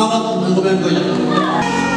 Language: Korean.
하나만 더 먹으면 거죠.